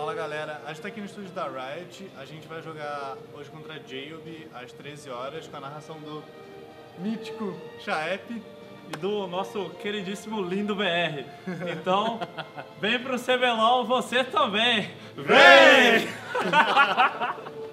Fala galera, a gente tá aqui no estúdio da Riot, a gente vai jogar hoje contra Jayob às 13 horas com a narração do mítico Chaep e do nosso queridíssimo lindo BR. Então, vem pro CBLOL você também! Vem!